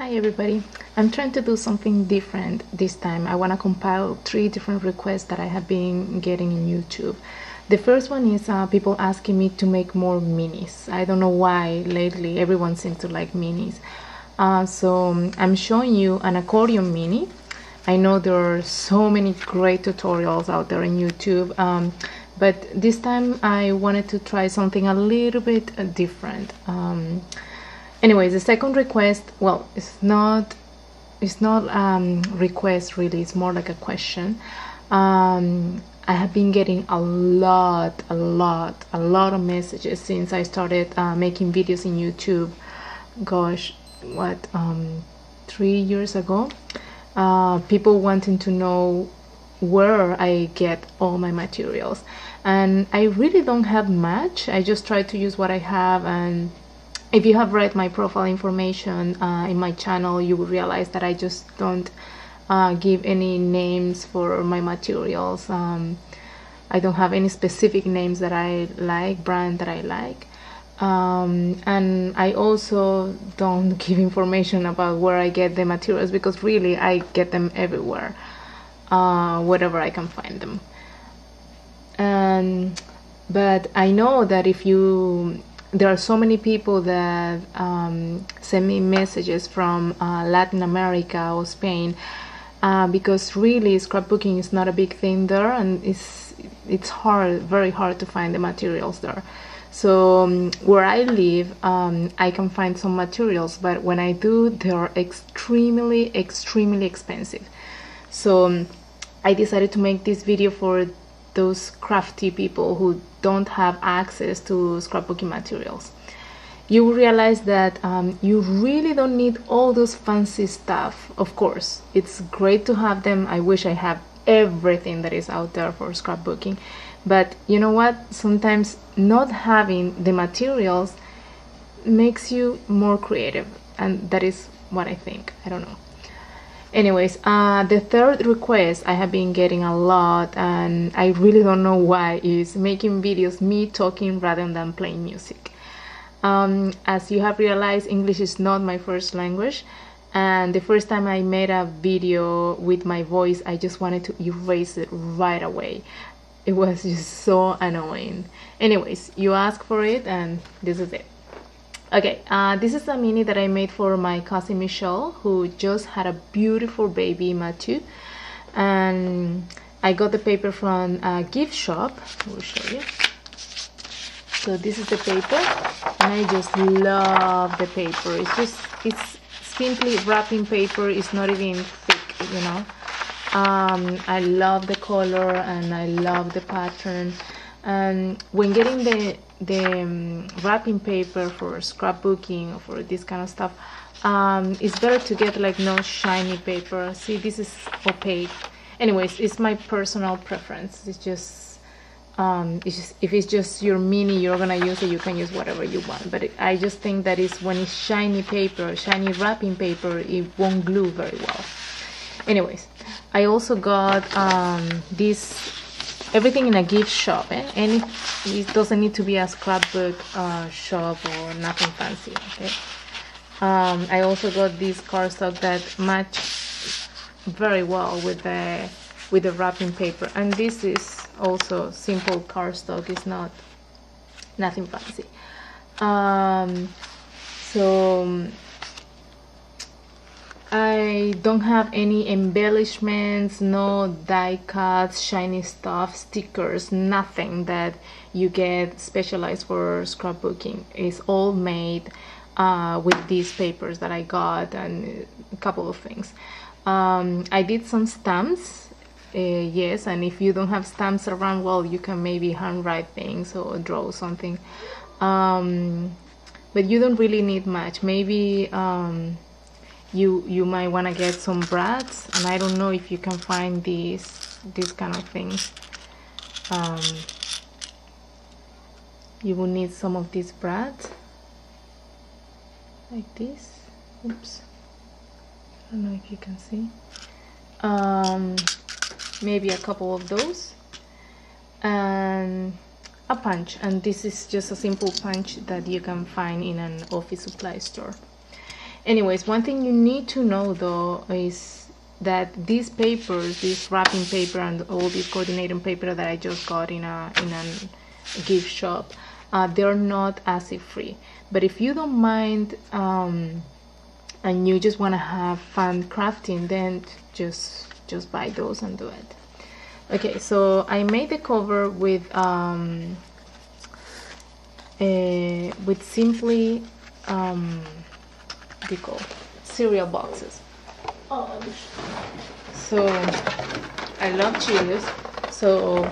Hi everybody. I'm trying to do something different this time. I want to compile three different requests that I have been getting in YouTube. The first one is uh, people asking me to make more minis. I don't know why lately everyone seems to like minis. Uh, so I'm showing you an accordion mini. I know there are so many great tutorials out there on YouTube, um, but this time I wanted to try something a little bit different. Um, anyways the second request well it's not it's not um request really it's more like a question. Um i have been getting a lot a lot a lot of messages since i started uh, making videos in youtube. Gosh what um three years ago? Uh people wanting to know where i get all my materials. And i really don't have much. I just try to use what i have and if you have read my profile information uh, in my channel you will realize that I just don't uh, give any names for my materials. Um, I don't have any specific names that I like brand that I like. Um, and I also don't give information about where I get the materials because really I get them everywhere uh, wherever I can find them. And but I know that if you there are so many people that um, send me messages from uh, Latin America or Spain uh, because really scrapbooking is not a big thing there and it's it's hard very hard to find the materials there. So um, where I live um, I can find some materials but when I do they are extremely extremely expensive. So um, I decided to make this video for those crafty people who don't have access to scrapbooking materials. You realize that um, you really don't need all those fancy stuff of course. It's great to have them. I wish i have everything that is out there for scrapbooking. But you know what? Sometimes not having the materials makes you more creative and that is what i think. I don't know anyways uh, the third request i have been getting a lot and i really don't know why is making videos me talking rather than playing music. Um, as you have realized english is not my first language and the first time i made a video with my voice i just wanted to erase it right away. It was just so annoying. Anyways you asked for it and this is it Okay, uh, this is a mini that I made for my cousin Michelle who just had a beautiful baby Matthew. And I got the paper from a gift shop. I will show you. So this is the paper and I just love the paper. It's just it's simply wrapping paper. It's not even thick you know. Um, I love the color and I love the pattern and when getting the the um, wrapping paper for scrapbooking or for this kind of stuff um, it's better to get like no shiny paper. See this is opaque. Anyways it's my personal preference. It's just um, it's just, if it's just your mini you're gonna use it you can use whatever you want. But I just think that is when it's shiny paper shiny wrapping paper it won't glue very well. Anyways I also got um, this everything in a gift shop eh? and it doesn't need to be a scrapbook uh, shop or nothing fancy okay? Um, I also got this cardstock that match very well with the with the wrapping paper. And this is also simple cardstock it's not nothing fancy. Um, so I don't have any embellishments, no die cuts, shiny stuff, stickers, nothing that you get specialized for scrapbooking. It's all made uh, with these papers that I got and a couple of things. Um, I did some stamps, uh, yes, and if you don't have stamps around, well, you can maybe handwrite things or draw something. Um, but you don't really need much. Maybe um, you you might want to get some brads and I don't know if you can find these these kind of things. Um, you will need some of these brads like this. Oops. I don't know if you can see. Um, maybe a couple of those. And a punch. And this is just a simple punch that you can find in an office supply store anyways one thing you need to know though is that these papers this wrapping paper and all this coordinating paper that I just got in a in a gift shop uh, they're not acid free. But if you don't mind um, and you just want to have fun crafting then just just buy those and do it. Okay so I made the cover with um, uh, with simply um, call cereal boxes. So I love Cheerios. So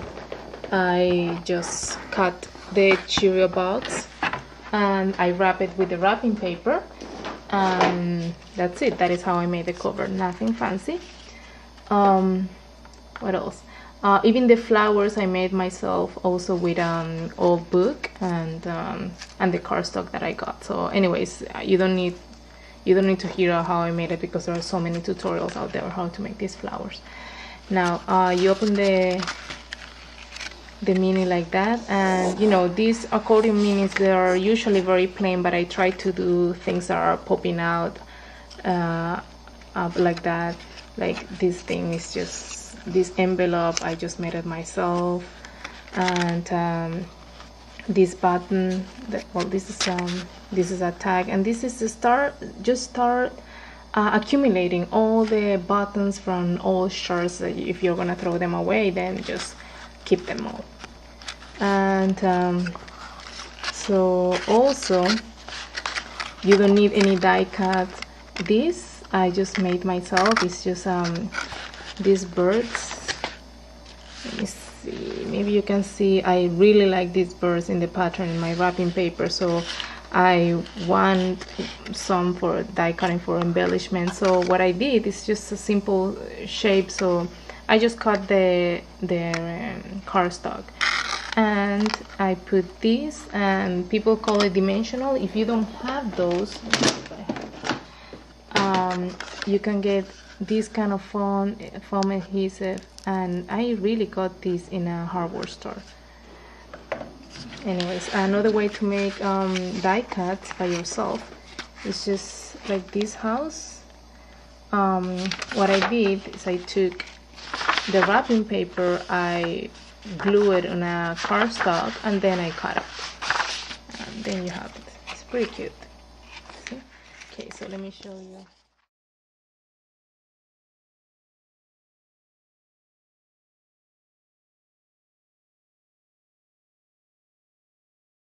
I just cut the Cheerio box and I wrap it with the wrapping paper and that's it. That is how I made the cover. Nothing fancy. Um, what else? Uh, even the flowers I made myself also with an old book and um, and the cardstock that I got. So anyways you don't need you don't need to hear how I made it because there are so many tutorials out there how to make these flowers. Now uh, you open the the mini like that and you know these accordion minis they are usually very plain but I try to do things that are popping out uh, up like that. Like this thing is just this envelope I just made it myself and um, this button that well this is um this is a tag and this is to start just start uh, accumulating all the buttons from all shirts if you're gonna throw them away then just keep them all. And um, so also you don't need any die cut. This I just made myself. It's just um, these birds you can see I really like these birds in the pattern in my wrapping paper so I want some for die cutting for embellishment. So what I did is just a simple shape so I just cut the the um, cardstock. And I put this and people call it dimensional. If you don't have those um, you can get this kind of foam, foam adhesive and I really got this in a hardware store. Anyways another way to make um, die cuts by yourself is just like this house. Um, what I did is I took the wrapping paper I glue it on a cardstock and then I cut it. And then you have it. It's pretty cute. See? okay so let me show you